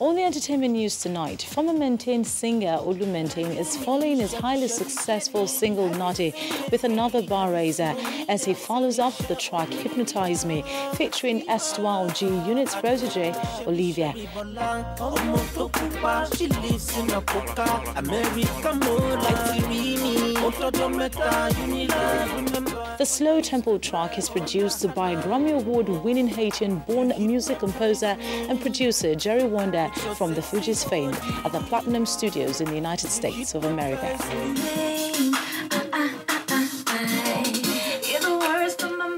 On the entertainment news tonight, former Maintain singer Olu Maintain is following his highly successful single Naughty with another bar raiser as he follows up the track Hypnotize Me featuring S12 G Unit's protege Olivia. The slow tempo track is produced by Grammy Award winning Haitian born music composer and producer Jerry Wonder from the Fugees fame at the Platinum Studios in the United States of America.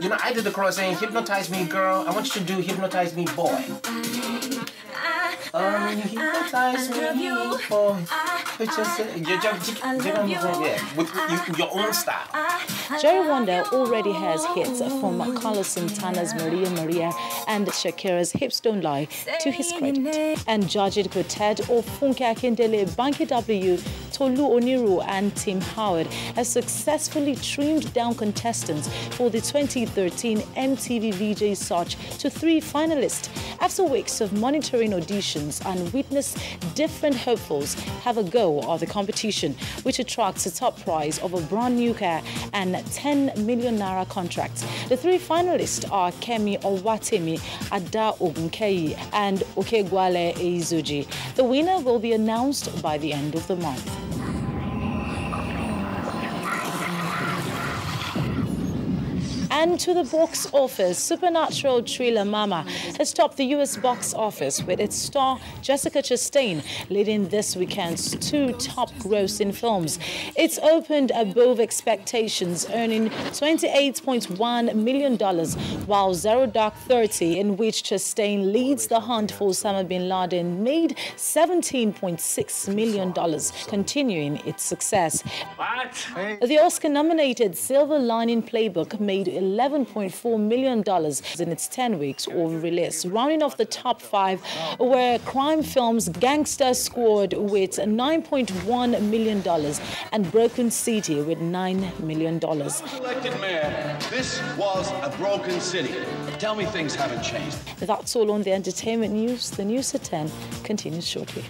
You know, I did the chorus saying, hypnotize me, girl. I want you to do hypnotize me, boy. Oh, you hypnotize me, boy. It's just, uh, you're just, yeah, with you, your own style. Jerry Wonder already has hits from Carlos Santana's Maria Maria and Shakira's Hips Don't Lie to his credit. And judged quartet of Funke Akindele, Banky W, Tolu Oniru and Tim Howard has successfully trimmed down contestants for the 2013 MTV VJ Search to three finalists. After weeks of monitoring auditions and witness different hopefuls have a go at the competition, which attracts a top prize of a brand new car and 10 million naira contract. The three finalists are Kemi Owatemi, Ada Ogunkei, and Okegwale Eizuji. The winner will be announced by the end of the month. And to the box office, supernatural thriller Mama has topped the U.S. box office with its star Jessica Chastain leading this weekend's two top grossing films. It's opened above expectations, earning $28.1 million, while Zero Dark Thirty, in which Chastain leads the hunt for Osama bin Laden, made $17.6 million, continuing its success. What? The Oscar-nominated Silver Lining Playbook made $11.4 million in its 10 weeks of release. Rounding off the top five were crime films Gangster Squad with $9.1 million and Broken City with $9 million. Elected mayor, this was a broken city. Tell me things haven't changed. That's all on the entertainment news. The news at 10 continues shortly.